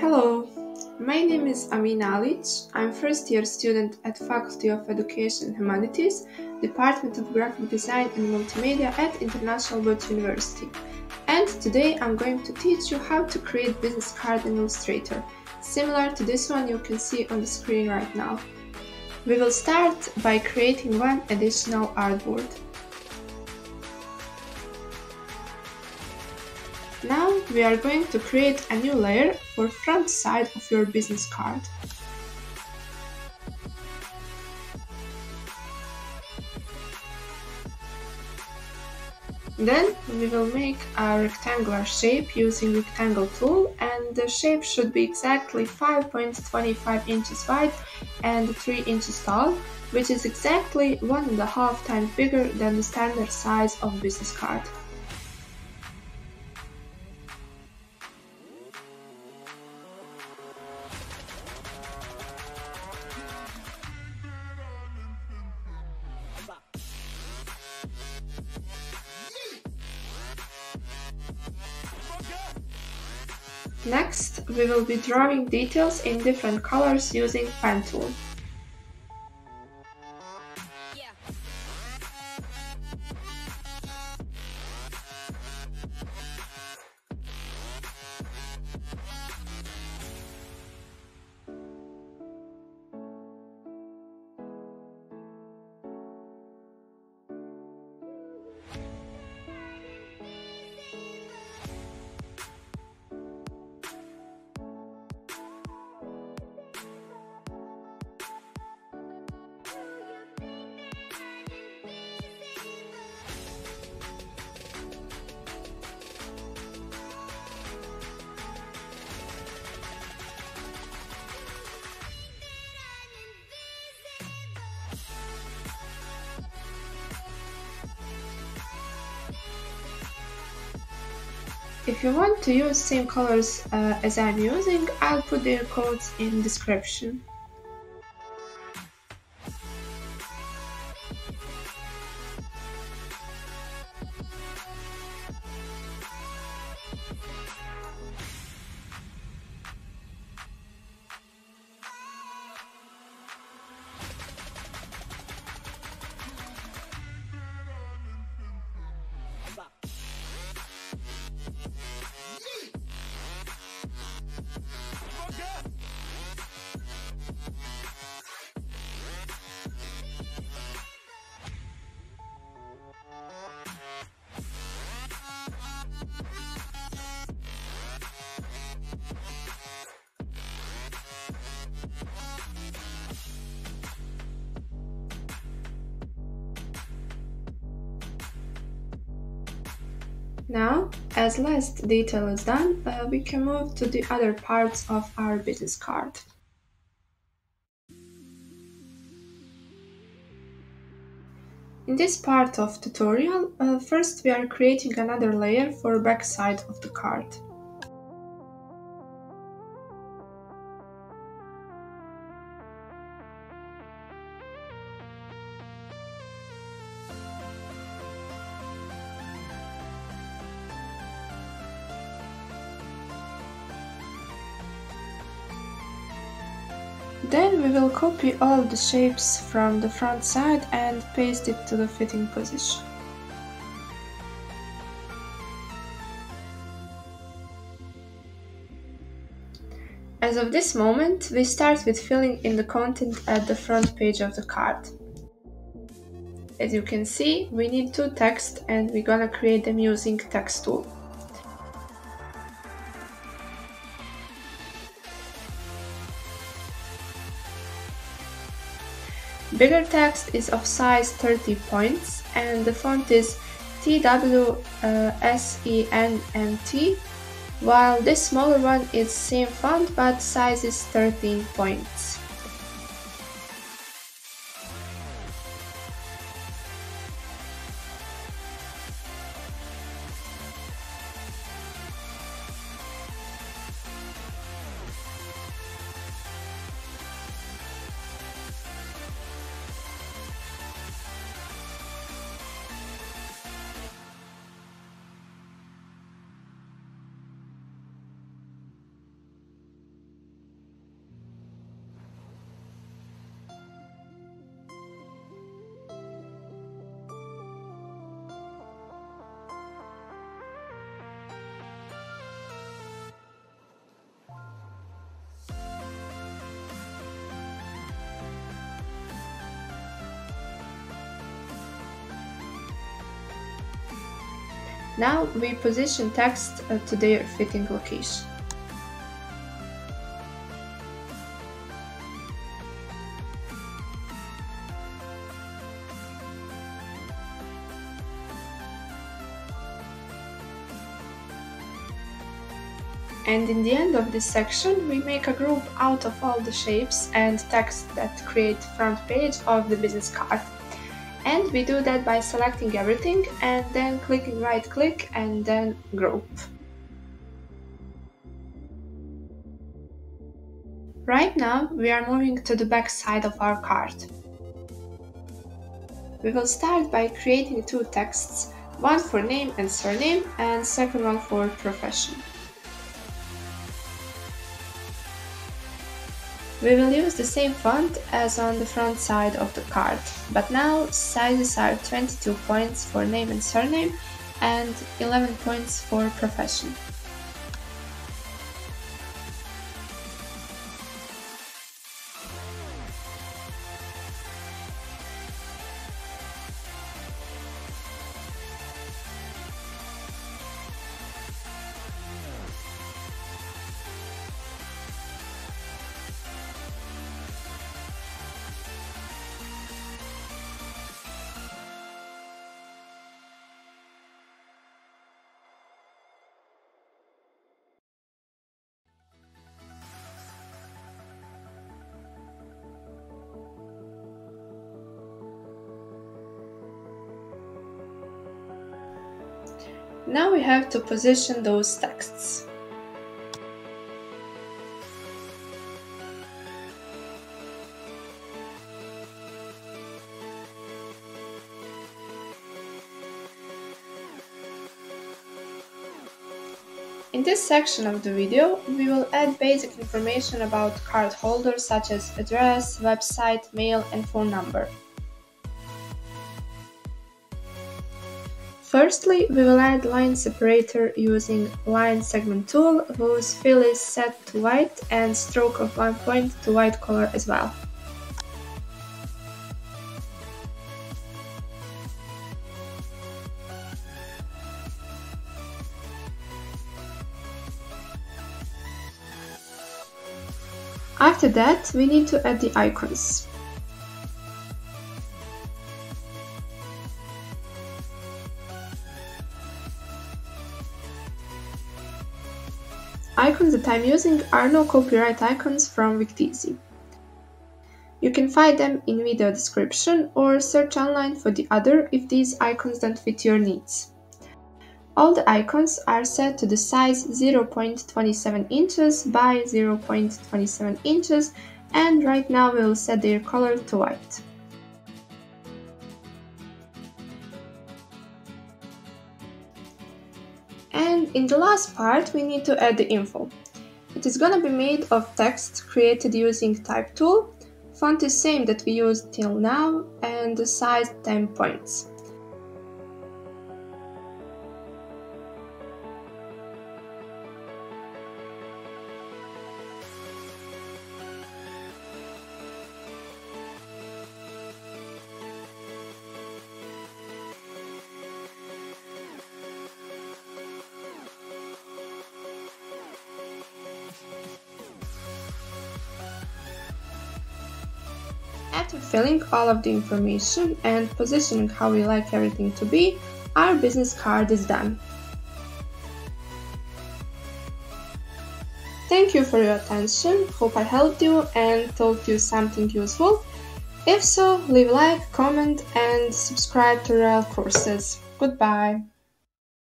Hello, my name is Amina Alic. I'm first year student at Faculty of Education and Humanities, Department of Graphic Design and Multimedia at International Burch University. And today I'm going to teach you how to create business card in Illustrator, similar to this one you can see on the screen right now. We will start by creating one additional artboard. We are going to create a new layer for front side of your business card. Then we will make a rectangular shape using rectangle tool and the shape should be exactly 5.25 inches wide and 3 inches tall, which is exactly one and a half times bigger than the standard size of business card. Next, we will be drawing details in different colors using pen tool. If you want to use same colors uh, as I'm using, I'll put their codes in description. Now, as last detail is done, uh, we can move to the other parts of our business card. In this part of tutorial, uh, first we are creating another layer for back side of the card. Then we will copy all the shapes from the front side and paste it to the fitting position. As of this moment, we start with filling in the content at the front page of the card. As you can see, we need two texts and we're gonna create them using text tool. Bigger text is of size 30 points and the font is Tw Cen MT, while this smaller one is same font but size is 13 points. Now we position text uh, to their fitting location. And in the end of this section, we make a group out of all the shapes and text that create front page of the business card. And we do that by selecting everything and then clicking right click and then group. Right now, we are moving to the back side of our card. We will start by creating two texts, one for name and surname and second one for profession. We will use the same font as on the front side of the card, but now sizes are 22 points for name and surname and 11 points for profession. Now we have to position those texts. In this section of the video, we will add basic information about card holders such as address, website, mail and phone number. Firstly, we will add line separator using line segment tool whose fill is set to white and stroke of one point to white color as well. After that, we need to add the icons. Icons that I'm using are no copyright icons from Vecteezy. You can find them in video description or search online for the other if these icons don't fit your needs. All the icons are set to the size 0.27 inches by 0.27 inches and right now we will set their color to white. In the last part, we need to add the info. It is gonna be made of text created using type tool, font is same that we used till now, and the size 10 points. Filling all of the information and positioning how we like everything to be, our business card is done. Thank you for your attention, hope I helped you and taught you something useful. If so, leave a like, comment and subscribe to Royal Courses. Goodbye!